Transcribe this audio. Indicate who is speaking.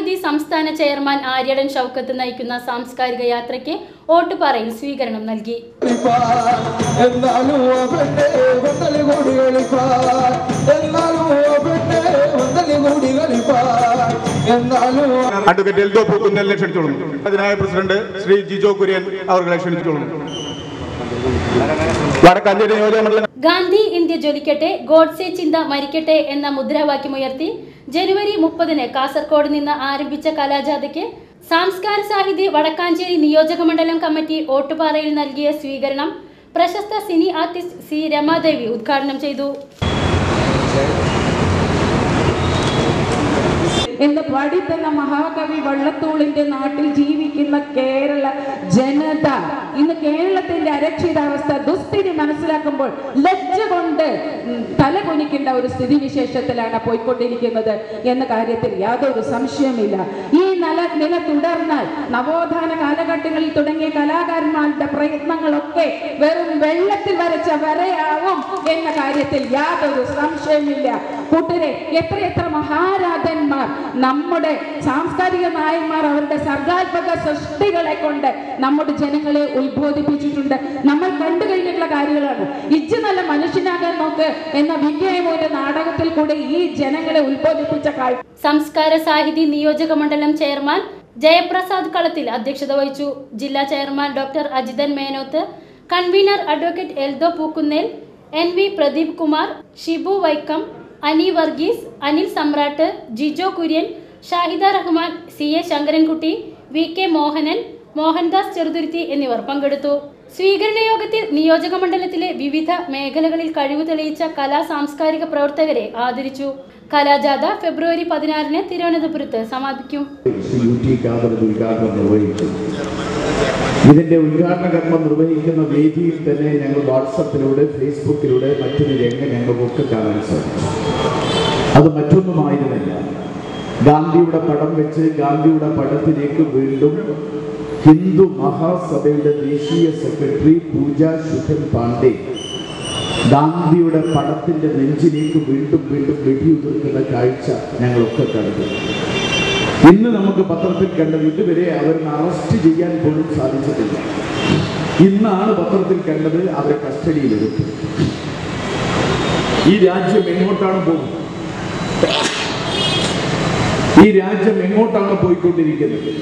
Speaker 1: സാഹിതി സംസ്ഥാന ചെയർമാൻ ആര്യടൻ ഷൗക്കത്ത് നയിക്കുന്ന സാംസ്കാരിക യാത്രയ്ക്ക് ഓട്ടുപാറയിൽ സ്വീകരണം നൽകി.
Speaker 2: അഡ്വക്കേറ്റ് എൽദോ പൂക്കുന്നലിനെ ക്ഷണിച്ചോളും. അതിനായ പ്രസിഡന്റ് ശ്രീ ജിജോ കുര്യൻ അവരെ ക്ഷണിച്ചോളും.
Speaker 1: ഗാന്ധി ഇന്ത്യ ജ്വലിക്കട്ടെ ഗോഡ്സെ ചിന്ത മരിക്കട്ടെ എന്ന മുദ്രാവാക്യമുയർത്തി ജനുവരി മുപ്പതിന് കാസർഗോഡ് നിന്ന് ആരംഭിച്ച കലാജാഥയ്ക്ക് സാംസ്കാര സാഹിതി വടക്കാഞ്ചേരി നിയോജകമണ്ഡലം കമ്മിറ്റി ഓട്ടുപാറയിൽ നൽകിയ സ്വീകരണം പ്രശസ്ത സിനി ആർട്ടിസ്റ്റ് സി രമാദേവി ഉദ്ഘാടനം ചെയ്തു.
Speaker 3: എന്ന് പഠിത്തന്ന മഹാകവി വള്ളത്തോളിന്റെ നാട്ടിൽ ജീവിക്കുന്ന കേരള ജനത. ഇന്ന് കേരളത്തിന്റെ അരക്ഷിതാവസ്ഥ ദുസ്ഥിതി മനസ്സിലാക്കുമ്പോൾ ലജ്ജ കൊണ്ട് തല കുനിക്കേണ്ട ഒരു സ്ഥിതിവിശേഷത്തിലാണ് പോയിക്കൊണ്ടിരിക്കുന്നത് എന്ന കാര്യത്തിൽ യാതൊരു സംശയമില്ല ഈ നില നില തുടർന്നാൽ നവോത്ഥാന കാലഘട്ടങ്ങളിൽ തുടങ്ങിയ കലാകാരന്മാരുടെ പ്രയത്നങ്ങളൊക്കെ വെറും വെള്ളത്തിൽ വരച്ച വരയാവും എന്ന കാര്യത്തിൽ യാതൊരു സംശയമില്ല കൂട്ടരെ എത്രയെത്ര മഹാരാജന്മാർ നമ്മുടെ സാംസ്കാരിക നായന്മാർ അവരുടെ സർഗാത്മക സൃഷ്ടികളെ കൊണ്ട് നമ്മുടെ ജനങ്ങളെ ഉത്ബോധിപ്പിച്ചിട്ടുണ്ട്. നമ്മൾ കണ്ടു കഴിഞ്ഞിട്ടുള്ള കാര്യങ്ങളാണ്. ഇജ്ജ് നല്ല മനുഷ്യനാകാൻ നോക്ക് എന്ന വിദ്യായമൂല്യ നാടകത്തിൽ കൂടെ ഈ ജനങ്ങളെ ഉത്ബോധിപ്പിച്ച കാഴ്ച
Speaker 1: സംസ്കാര സാഹിതി നിയോജക മണ്ഡലം ചെയർമാൻ ജയപ്രസാദ് കളത്തിൽ അധ്യക്ഷത വഹിച്ചു. ജില്ലാ chairman doctor Ajithan Menoth convener advocate Eldo Pookkunnel N V Pradeep Kumar Shibu Vaikom Ani Varghese Anil Samrat Jijo Kurian Shahida Rahman C A Sankarankutty V K Mohanan Mohandas Cheruthuruthy എന്നിവർ പങ്കെടുത്തു. സ്വീകരണ യോഗത്തിൽ നിയോജക മണ്ഡലത്തിലെ വിവിധ മേഖലകളിൽ കഴിവ് തെളിയിച്ച കലാ സാംസ്കാരിക പ്രവർത്തകരെ ആദരിച്ചു. കലാജാഥ ഫെബ്രുവരി പതിനാറിന് തിരുവനന്തപുരത്ത് സമാപിക്കും.
Speaker 4: ശ്രീ യു ടി ഖാദർ ഇത് ഉദ്ഘാടനം കർമ്മം നിർവഹിക്കുന്ന വേദിയിൽ തന്നെ ഞങ്ങൾ വാട്സപ്പിലൂടെ ഫേസ്ബുക്കിലൂടെ മറ്റൊരു രംഗം ഞങ്ങൾക്കൊക്കെ കാണാൻ സാധിച്ചു. അത് മറ്റൊന്നുമായിരുന്നില്ല. ഗാന്ധിയുടെ പടം വെച്ച് ഗാന്ധിയുടെ പടത്തിലേക്ക് വീണ്ടും ഹിന്ദു മഹാസഭയുടെ ദേശീയ സെക്രട്ടറി പൂജ ശുഭൻ പാണ്ഡെ ഗാന്ധിയുടെ പടത്തിന്റെ നെഞ്ചിലേക്ക് വീണ്ടും വീണ്ടും വെടിയുതിർക്കുന്ന കാഴ്ച ഞങ്ങളൊക്കെ കണ്ടു. ഇന്ന് നമുക്ക് പത്രത്തിൽ കണ്ടത് ഇതുവരെ അവരെ അറസ്റ്റ് ചെയ്യാൻ പോലും സാധിച്ചിട്ടില്ല. ഇന്നാണ് പത്രത്തിൽ കണ്ടത് അവരെ കസ്റ്റഡിയിലെടുത്തു. ഈ രാജ്യം എങ്ങോട്ടാണ് പോകുന്നത്? ഈ രാജ്യം എങ്ങോട്ടാണ് പോയിക്കൊണ്ടിരിക്കുന്നത്?